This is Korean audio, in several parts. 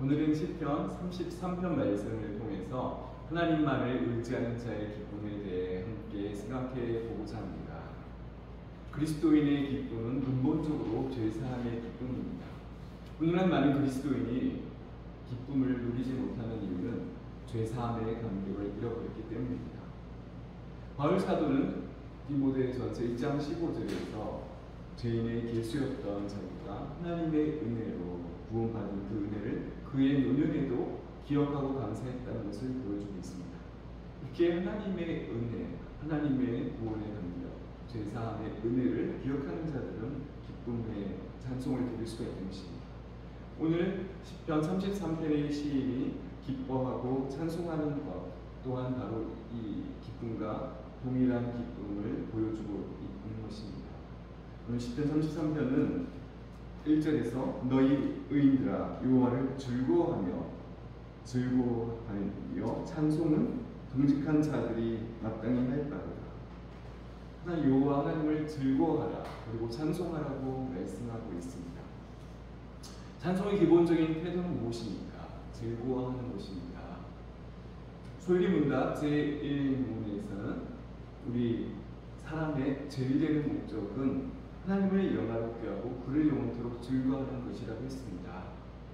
오늘은 시편 33편 말씀을 통해서 하나님만을 의지하는 자의 기쁨에 대해 함께 생각해 보고자 합니다. 그리스도인의 기쁨은 근본적으로 죄사함의 기쁨입니다. 오늘날 많은 그리스도인이 기쁨을 누리지 못하는 이유는 죄사함의 감격을 잃어버렸기 때문입니다. 바울 사도는 디모데 전서 1장 15절에서 죄인의 계수였던 자기가 하나님의 은혜로 구원받은 그 은혜를 그의 노년에도 기억하고 감사했다는 것을 보여주고 있습니다. 이렇게 하나님의 은혜, 하나님의 구원의 감격, 죄사함의 은혜를 기억하는 자들은 기쁨의 찬송을 드릴 수가 있는 것입니다. 오늘 10편 33편의 시인이 기뻐하고 찬송하는 것 또한 바로 이 기쁨과 동일한 기쁨을 보여주고 있는 것입니다. 오늘 10편 33편은 1절에서 너희 의인들아 여호와를 즐거워하며 즐거워하며 찬송은 정직한 자들이 마땅히 할 바로다. 하나 여호와 하나님을 즐거워하라 그리고 찬송하라고 말씀하고 있습니다. 찬송의 기본적인 태도는 무엇입니까? 즐거워하는 것입니다. 솔기문답 제1문에서는 우리 사람의 제일 되는 목적은 하나님을 영화롭게 하고 그를 영원토록 즐거워하는 것이라고 했습니다.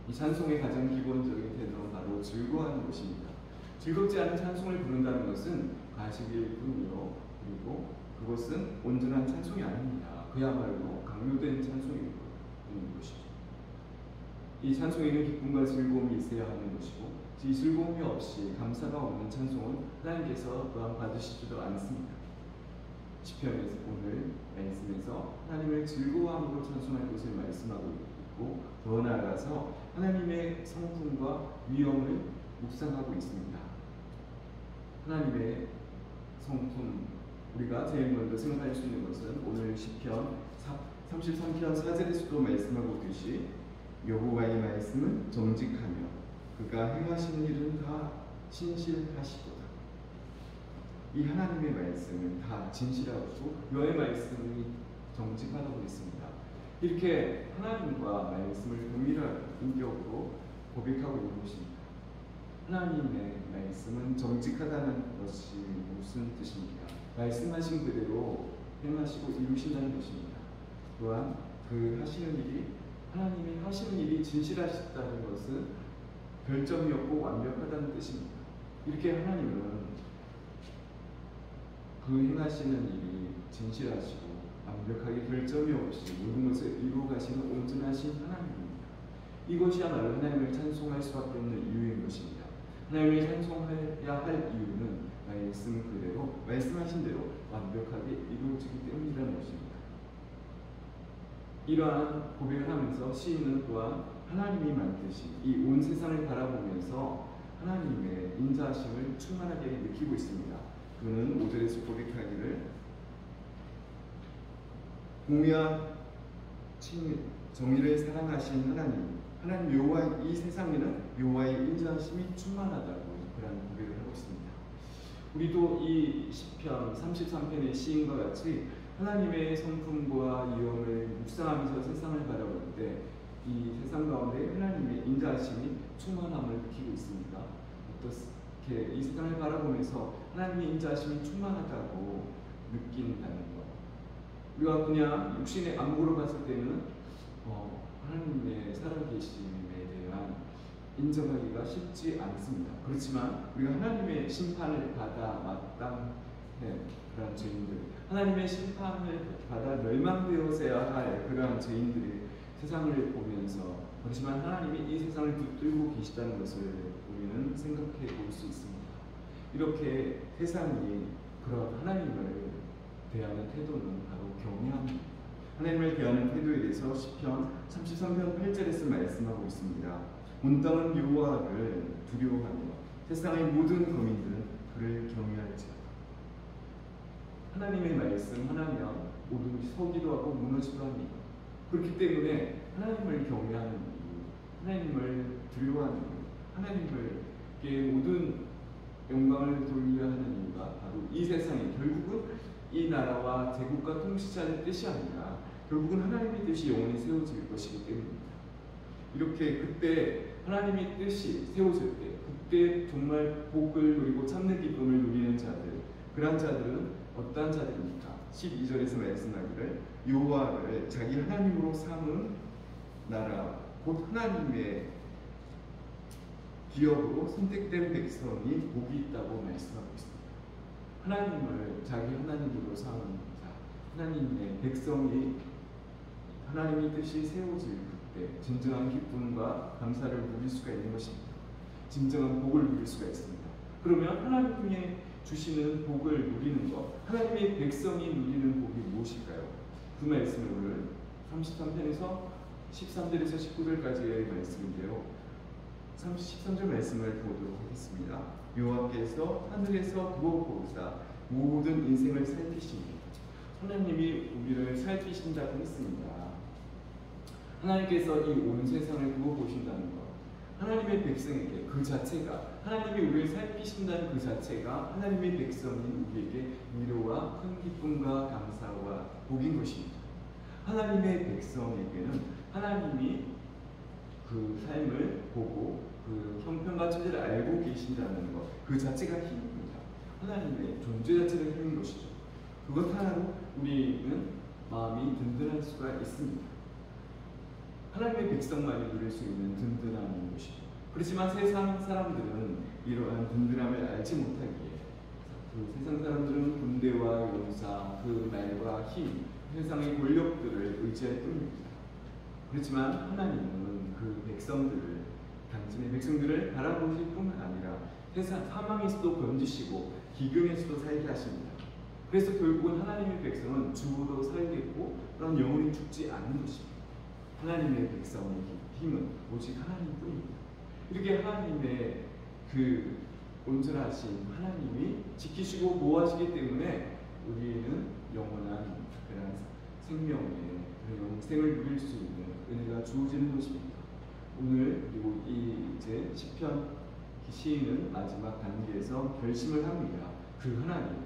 이 찬송의 가장 기본적인 태도는 바로 즐거워하는 것입니다. 즐겁지 않은 찬송을 부른다는 것은 가식일 뿐이요. 그리고 그것은 온전한 찬송이 아닙니다. 그야말로 강요된 찬송인 것이죠. 이 찬송에는 기쁨과 즐거움이 있어야 하는 것이고 이 즐거움이 없이 감사가 없는 찬송은 하나님께서 또한 받으시지도 않습니다. 시편에서 오늘 말씀에서 하나님을 즐거워함으로 찬송할 것을 말씀하고 있고 더 나아가서 하나님의 성품과 위엄을 묵상하고 있습니다. 하나님의 성품 우리가 제일 먼저 생각할 수 있는 것은 오늘 시편 33편 4절에서도 말씀하고 있듯이 여호와의 말씀은 정직하며 그가 행하시는 일은 다 신실하시도다. 이 하나님의 말씀은 다 진실하고 여호와의 말씀이 정직하다고 했습니다. 이렇게 하나님과 말씀을 동일한 인격으로 고백하고 있는 것입니다. 하나님의 말씀은 정직하다는 것이 무슨 뜻입니까? 말씀하신 그대로 행하시고 이루신다는 것입니다. 또한 그 하시는 일이 하나님이 하시는 일이 진실하시다는 것은 별점이 없고 완벽하다는 뜻입니다. 이렇게 하나님은 그 행하시는 일이 진실하시고 완벽하게 별점이 없이 모든 것을 이루어 가시는 온전하신 하나님입니다. 이것이야말로 하나님을 찬송할 수밖에 없는 이유인 것입니다. 하나님을 찬송해야 할 이유는 말씀 그대로 말씀하신 대로 완벽하게 이루어지기 때문이라는 것입니다. 이러한 고백을 하면서 시인은 또한 하나님이 만드신 이 온 세상을 바라보면서 하나님의 인자하심을 충만하게 느끼고 있습니다. 그는 5절에서 고백하기를 공의와 정의를 사랑하신 하나님 하나님 여호와 이 세상에는 여호와의 인자하심이 충만하다고 그런 고백을 하고 있습니다. 우리도 이 시편 33편의 시인과 같이 하나님의 성품과 위엄을 묵상하면서 세상을 바라볼 때 이 세상 가운데 하나님의 인자하심이 충만함을 느끼고 있습니다. 어떻 게 이 세상을 바라보면서 하나님의 인자하심이 충만하다고 느낀다는 것. 우리가 그냥 육신의 안목으로 봤을 때는 어, 하나님의 살아계심에 대한 인정하기가 쉽지 않습니다. 그렇지만 우리가 하나님의 심판을 받아 마땅해 그러한 죄인들, 하나님의 심판을 받아 멸망되어서야 할 그러한 죄인들이 세상을 보면서 그렇지만 하나님이 이 세상을 붙들고 계시다는 것을 우리는 생각해 볼 수 있습니다. 이렇게 세상이 그런 하나님을 대하는 태도는 바로 경외함입니다. 하나님을 대하는 태도에 대해서 시편 33편 8절에서 말씀하고 있습니다. 온 땅은 여호와를 두려워하며 세상의 모든 거민들은 그를 경외할지어다. 하나님의 말씀 하나면 모든 서기도 하고 무너지도 합니다. 그렇기 때문에 하나님을 경외하는 하나님을 두려워하는 이유, 하나님을께 모든 영광을 돌려야 하는 이유가 바로 이 세상에 결국은 이 나라와 제국과 통치자의 뜻이 아니라 결국은 하나님의 뜻이 영원히 세워질 것이기 때문입니다. 이렇게 그때 하나님의 뜻이 세워질 때 그때 정말 복을 누리고 참는 기쁨을 누리는 자들 그런 자들은 어떠한 자들입니까? 12절에서 말씀하기를 여호와를 자기 하나님으로 삼은 나라 곧 하나님의 기업으로 선택된 백성이 복이 있다고 말씀하고 있습니다. 하나님을 자기 하나님으로 삼은 자, 하나님의 백성이 하나님의 뜻이 세워질 그때 진정한 기쁨과 감사를 누릴 수가 있는 것입니다. 진정한 복을 누릴 수가 있습니다. 그러면 하나님의 주시는 복을 누리는 것, 하나님의 백성이 누리는 복이 무엇일까요? 그 말씀을 오늘 33편에서 13절에서 19절까지의 말씀인데요. 13절 말씀을 보도록 하겠습니다. 여호와께서 하늘에서 두어 보사 모든 인생을 살피십니다. 하나님이 우리를 살피신다고 했습니다. 하나님께서 이 온 세상을 두어 보신다는 것. 하나님의 백성에게 그 자체가 하나님이 우리를 살피신다는 그 자체가 하나님의 백성인 우리에게 위로와 큰 기쁨과 감사와 복인 것입니다. 하나님의 백성에게는 하나님이 그 삶을 보고 그 형편과 처지를 알고 계신다는 것, 그 자체가 힘입니다. 하나님의 존재 자체가 힘인 것이죠. 그것 하나로 우리는 마음이 든든할 수가 있습니다. 하나님의 백성만이 누릴 수 있는 든든함인 것이죠. 그렇지만 세상 사람들은 이러한 든든함을 알지 못하기에 그 세상 사람들은 군대와 용사, 그 말과 힘, 세상의 권력들을 의지할 뿐입니다. 그렇지만 하나님은 그 백성들을 당신의 백성들을 바라보실 뿐 아니라 세상 사망에서도 건지시고 기근에서도 살게 하십니다. 그래서 결국은 하나님의 백성은 죽어도 살겠고 그런 영혼이 죽지 않는 것입니다. 하나님의 백성의 힘은 오직 하나님뿐입니다. 이렇게 하나님의 그 온전하신 하나님이 지키시고 보호하시기 때문에 우리는 영원한 그런 생명의 그런 영생을 누릴 수 있는 은혜가 주어지는 것입니다. 오늘 그리고 이 이제 시편 시인은 마지막 단계에서 결심을 합니다. 그 하나님,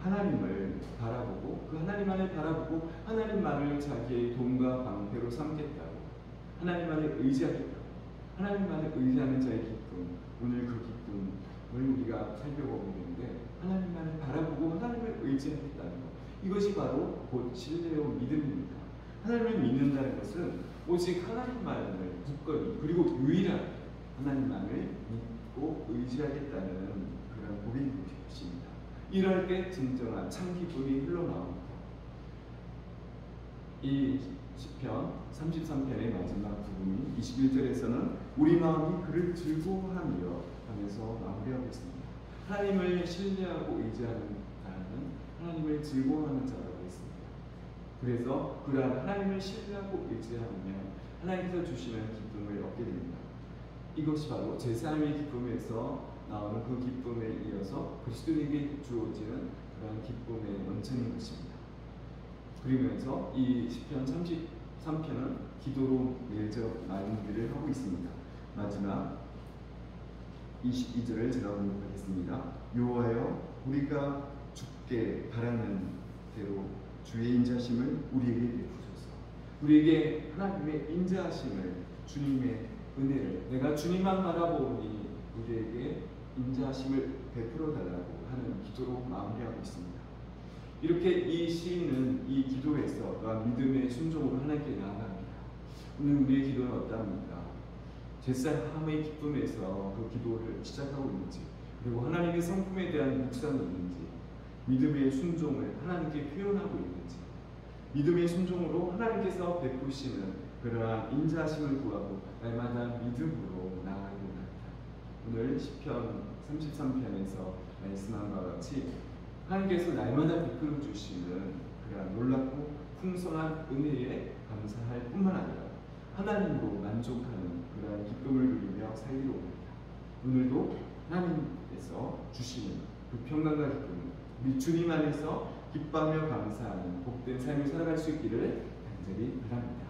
하나님을 바라보고 그 하나님만을 바라보고 하나님만을 자기의 돈과 방패로 삼겠다고 하나님만을 의지하겠다고 하나님만을 의지하는 자의 기쁨 오늘 그 기쁨을 우리가 살펴보고 있는데 하나님만을 바라보고 하나님을 것 이것이 바로 곧 신뢰와 믿음입니다. 하나님을 믿는다는 것은 오직 하나님만을 굳건히 그리고 유일하게 하나님만을 믿고 의지하겠다는 그런 고백인 것입니다. 이럴 때 진정한 참 기쁨이 흘러나옵니다. 이 시편 33편의 마지막 부분이 21절에서는 우리 마음이 그를 즐거워하며 하면서 마무리하고 있습니다. 하나님을 신뢰하고 의지하는 하나님을 즐거워하는 자라고 했습니다. 그래서 그러한 하나님을 신뢰하고 의지하면 하나님께서 주시는 기쁨을 얻게 됩니다. 이것이 바로 제 삶의 기쁨에서 나오는 그 기쁨에 이어서 그리스도에게 주어지는 그런 기쁨의 원천인 것입니다. 그러면서 이 시편 33편은 기도로 매적 마무리를 하고 있습니다. 마지막 22절을 제가 공독하겠습니다. 여호와여 우리가 죽게 바라는 대로 주의 인자심을 우리에게 베푸소서. 우리에게 하나님의 인자심을 주님의 은혜를 내가 주님만 바라보니 우리에게 인자심을 베풀어 달라고 하는 기도로 마무리하고 있습니다. 이렇게 이 시인은 이 기도에서 믿음의 순종으로 하나님께 나아갑니다. 오늘 우리의 기도는 어떠합니까? 제사함의 기쁨에서 그 기도를 시작하고 있는지 그리고 하나님의 성품에 대한 묵상이 있는지 믿음의 순종을 하나님께 표현하고 있는지 믿음의 순종으로 하나님께서 베푸시는 그러한 인자하심을 구하고 날마다 믿음으로 나아가기 오늘 시편 33편에서 말씀한 바와 같이 하나님께서 날마다 베풀어 주시는 그런 놀랍고 풍성한 은혜에 감사할 뿐만 아니라 하나님으로 만족하는 그러한 기쁨을 누리며 살기로 합니다. 오늘도 하나님께서 주시는 그 평강과 기쁨, 우리 주님 안에서 기뻐하며 감사하는 복된 삶을 살아갈 수 있기를 간절히 바랍니다.